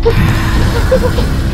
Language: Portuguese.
Oh, my God.